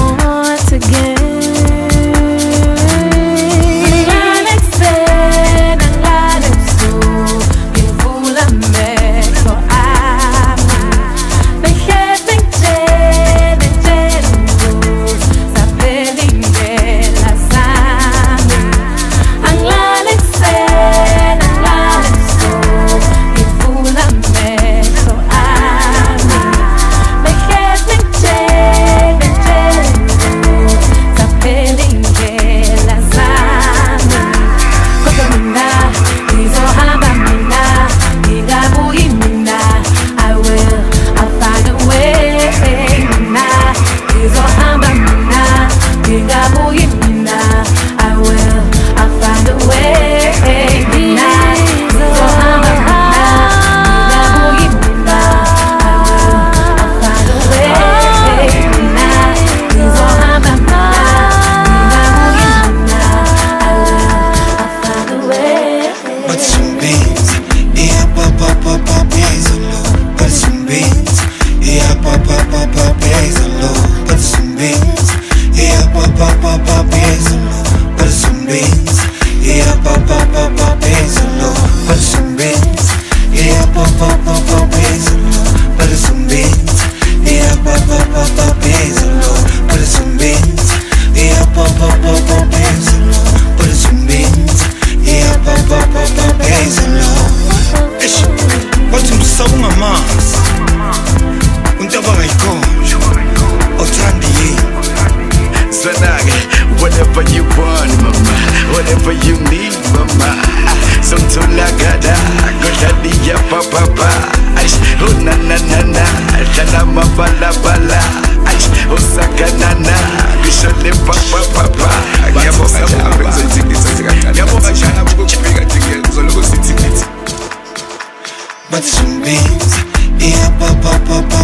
once again. is. Whatever you want, mama. Whatever you need, mama. Somtulagada, kutadiya papa pa. Aish, oh na na na na. Talama bala bala. Aish, oh saka na na. Kishole papa papa. Ngiyabo kachaba. Ngiyabo kachaba bukukupiga tigel. Zoloko sitikiti. But some beans, yeah, papa papa.